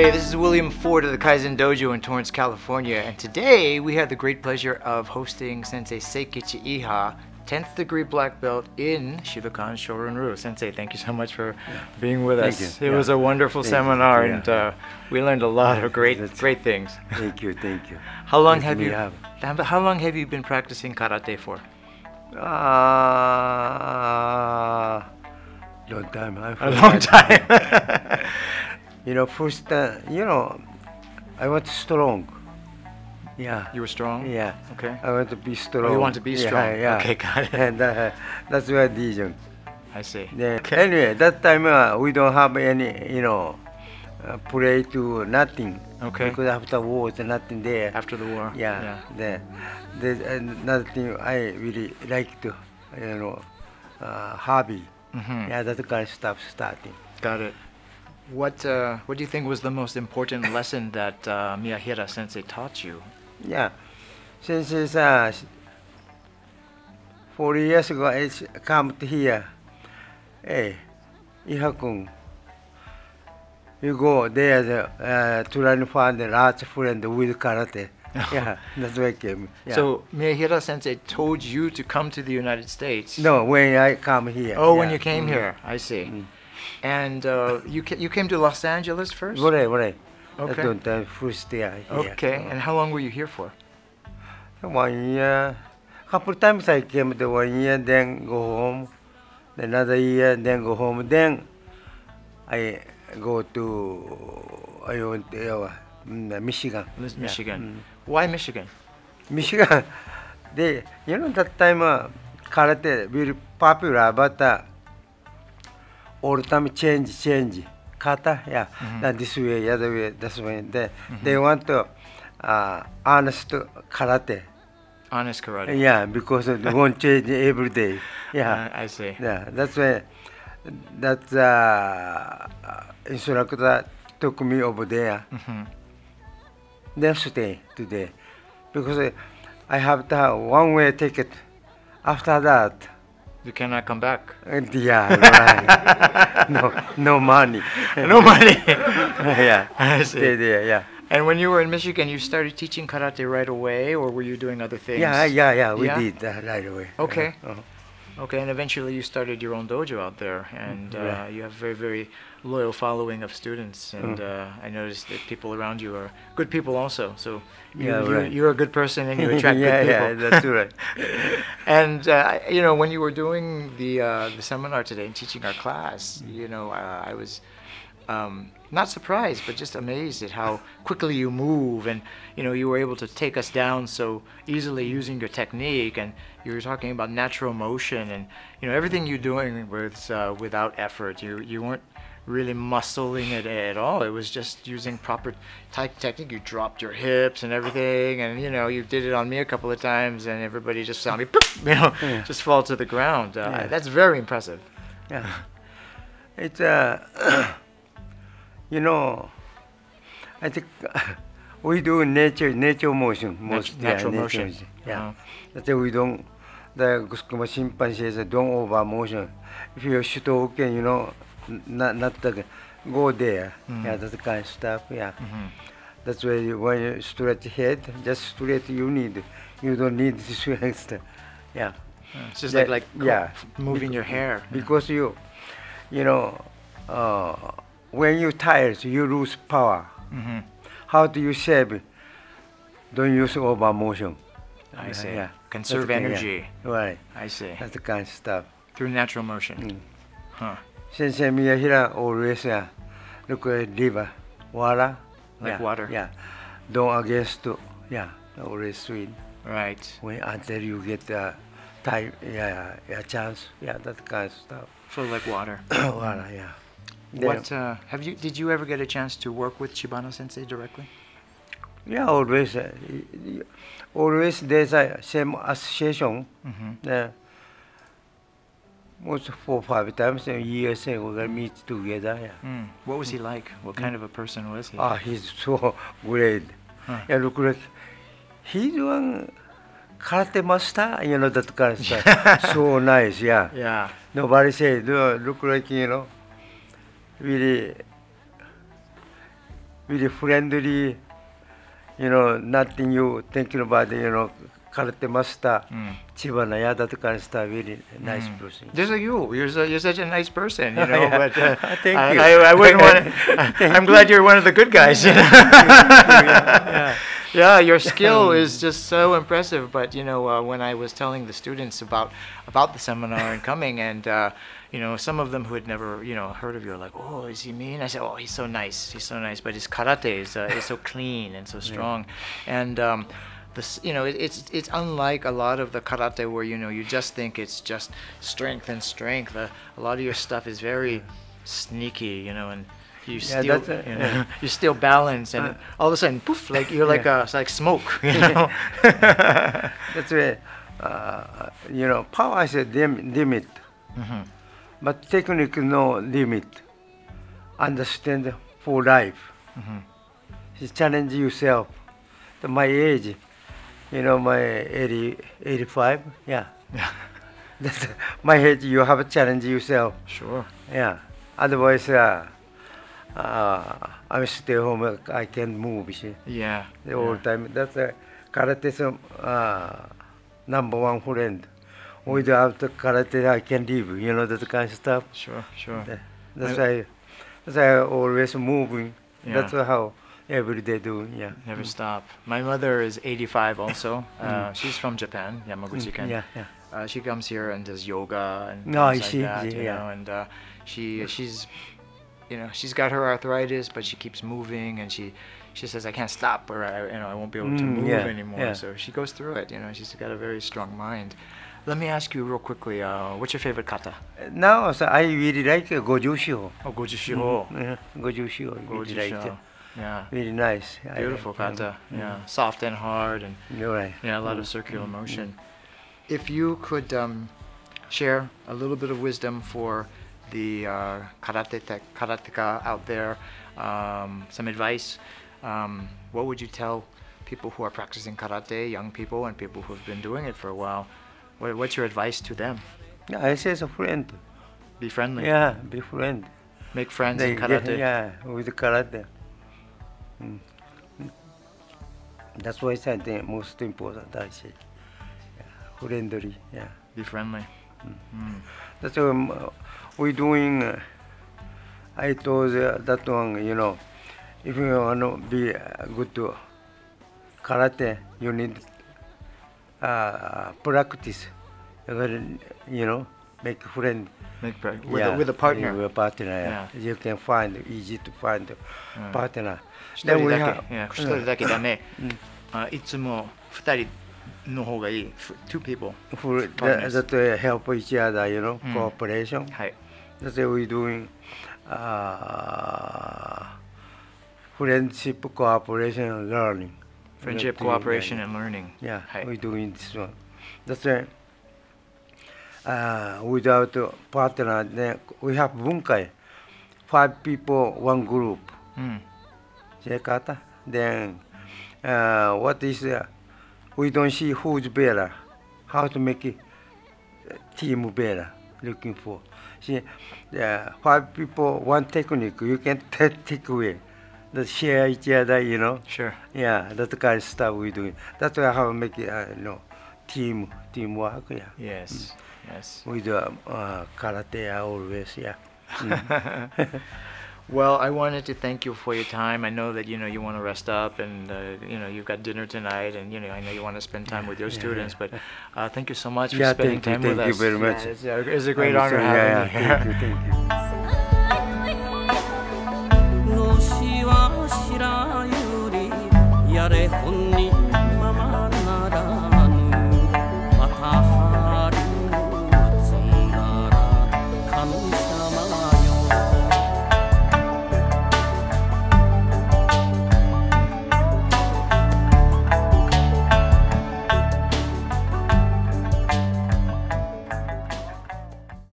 Hey, this is William Ford of the Kaizen Dojo in Torrance, California, and today we have the great pleasure of hosting Sensei Seikichi Iha, 10th degree black belt in Shidokan Shorin-ryu. Sensei, thank you so much for being with Thank us. you. It Yeah. was a wonderful Thank seminar, Yeah. and uh, we learned a lot of great, That's- great things. Thank you, thank you. How long Let have you? have- How long have you been practicing karate for? Ah, long time. A long time. You know, first, uh, you know, I want strong. Yeah. you were strong. Yeah. Okay. I want to be strong. Oh, you want to be strong. Yeah. Okay, got it. And uh, that's why Dijon. I see. Then, Anyway, that time uh, we don't have any, you know, uh, play to nothing. Okay. Because after the war, there's nothing there. After the war. Yeah. Then there's another thing I really like to, you know, uh, hobby. Mhm. Yeah, that kind of stuff starting. Got it. What uh, What do you think was the most important lesson that uh, Miyahira Sensei taught you? Yeah. Since it's, uh, four years ago, I come to here. Hey, Iha-kun, you go there the, uh, to learn find a large friend with karate. yeah, that's why I came. Yeah. So Miyahira Sensei told you to come to the United States. no, when I come here. Oh, when you came Mm. here, I see. Mm. And uh, you ca- you came to Los Angeles first. I, what I, Okay. that's the first year here. Okay. And how long were you here for? One year, A couple times I came to one year, then go home. Another year, then go home. Then I go to I went to uh, mm, Michigan. Lis- Yeah. Michigan. Why Michigan? Mm. Michigan, they you know that time uh, karate very popular, but uh, all the time change change kata yeah Mhm. that this way other way this way they they want to uh, honest karate. Honest karate. Yeah, because they won't change every day. Yeah, Uh, I see. yeah. That's why that uh, instructor took me over there. hmm Then stay today, because uh, I have the one way ticket. After that, You cannot come back. uh, yeah, right. no, no money. no money. yeah, I see. stay there. Yeah, And when you were in Michigan, you started teaching karate right away, or were you doing other things? yeah, yeah, yeah. We Yeah? did that right away. Okay. Uh-huh. Okay, and eventually you started your own dojo out there, and uh, Yeah. you have very, very loyal following of students. And Mm. uh, I noticed that people around you are good people also. So you, Yeah, you, right. you're a good person, and you attract yeah, good yeah, people. that's right. and uh, you know, when you were doing the uh, the seminar today and teaching our class, you know, uh, I was um, not surprised, but just amazed at how quickly you move, and you know, you were able to take us down so easily using your technique, and you were talking about natural motion, and you know, everything you're doing was uh, without effort. You you weren't really muscling it at all. It was just using proper type technique. You dropped your hips and everything, and you know, you did it on me a couple of times, and everybody just saw me, you know, Yeah. just fall to the ground. Uh, Yeah. That's very impressive. Yeah. It's uh, you know, I think we do nature nature motion most yeah, natural nature motion. Yeah. Uh-huh. That's why we don't. The Gusukuma Shimpan says don't over motion. If you shoot okay, you know, not not the, go there. Mhm. Yeah, that's the kind of stuff. Yeah. Mhm. That's why you, when you stretch head, just straight you need. You don't need this extra. Yeah. It's just Yeah, like like yeah. moving your hair. because you you know uh, when you tired you lose power hmm how do you save don't use over motion I see. yeah. Conserve That's energy. yeah. right I see. that's the kind of stuff Through natural motion. mm. Huh. sensei miyahira always uh, look at river water Like yeah, water. yeah don't against to, yeah always swim Right. when until you get uh, time yeah, yeah chance yeah that kind of stuff Flow like water. water yeah What uh, have you? Did you ever get a chance to work with Chibana Sensei directly? Yeah, always. Uh, always there's a same association. Mm-hmm. Uh, most four five times a year, say we're gonna meet together. Yeah. Mm. What was he like? What kind of a person was he? Ah, he's so great. Huh. Yeah, look like he's one karate master. You know that kind of stuff. so nice. Yeah. Yeah. Nobody say "No, look like you know really really friendly. You know, nothing you thinking about. It. You know, karate master, Mm. Chiba Nayada, that kind of stuff. Really nice Mm. person. Just like you, you're so, you're such a nice person, you know. Yeah. But uh, Thank I, you. I, I wouldn't want. to I'm glad you're one of the good guys. You know? yeah. yeah, your skill is just so impressive. But you know, uh, when I was telling the students about about the seminar and coming, and uh, you know, some of them who had never you know heard of you are like, "Oh, is he mean?" I said, "Oh, he's so nice. He's so nice." But his karate is uh, is so clean and so strong, and. Um, this, you know, it, it's it's unlike a lot of the karate where you know you just think it's just strength and strength. Uh, a lot of your stuff is very sneaky, you know, and you Yeah, steal, a- you know, you steal balance, and all of a sudden, poof, like you're like Yeah. a like smoke, you know. That's why, uh, you know, power is a lim- limit, Mhm. but technique no limit. Understand for life. Mhm. You challenge yourself. To my age, you know, my 80, 85, yeah. Yeah, That's my age. You have to challenge yourself. sure. Yeah. Otherwise, uh, uh, I'm stay home. I can't move. You see, Yeah. the yeah. time. That's uh, karate's uh, number one friend. Without the karate, I can't live. You know that kind of stuff. Sure, sure. That- That's I- why. That's why I always moving. That's how every day doing. Yeah. Never stop. My mother is 85 also. Uh, she's from Japan, Yamaguchi Ken. Mm. Yeah. Yeah. Uh, she comes here and does yoga and No, things like that, yeah, you yeah. know, and uh, she she's you know she's got her arthritis, but she keeps moving, and she she says I can't stop, or I you know I won't be able to Mm, move yeah, anymore. yeah. So she goes through it. You know, she's got a very strong mind. Let me ask you real quickly. Uh, what's your favorite kata? Now, so I really like uh, Goju Shiho. Oh, Goju Shiho. Yeah, Goju Shiho. Goju Really like it. Yeah. Really nice. I Beautiful like, um, kata. mm, Yeah. Soft and hard and You're right. Yeah, a lot of circular motion. If you could um, share a little bit of wisdom for the uh, karate tech, karateka out there, um, some advice, um, what would you tell people who are practicing karate, young people, and people who have been doing it for a while? What, what's your advice to them? I say as a friend. Be friendly. Yeah, be friend. Make friends They in karate. yeah, with karate. Mm. That's why I said the most important. I say, yeah, friendly. Yeah. Be friendly. Mm. That's why um, uh, we doing. Uh, I told uh, that one, you know, if you want to be uh, good to karate, you need uh, practice. You know, make friend. Make pra- with, yeah, a, with a partner. With a partner. Yeah. You can find easy to find partner. 一 Then 人 we だ have- け、一人だけダメ、いつも二人の方がいい。ふ two people。 for that, Partners. that uh, help each other, you know, Mm. cooperation. はい。 That's why we doing uh, friendship, cooperation, and learning. Friendship, That, uh, cooperation, and learning. Yeah, はい。 we doing this one. That's why uh, without a partner, then we have bunkai, five people, one group. うん。 Jakarta. Then uh, what is uh, we don't see who's better, how to make it uh, team better. Looking for see uh, five people, one technique. You can take away, the share each other. You know, Sure. yeah, that's the kind of stuff we doing. That's why how make it uh, you know team teamwork. Yeah, Yes. Yes. with uh, uh, karate always. Yeah. Mm. Well, I wanted to thank you for your time. I know that you know you want to rest up, and uh, you know you've got dinner tonight, and you know I know you want to spend time with your yeah, students. Yeah. But uh, thank you so much for spending time you, with us. Thank you very much. It's uh, a, it's, a, great honor having you. You. Thank you. Thank you.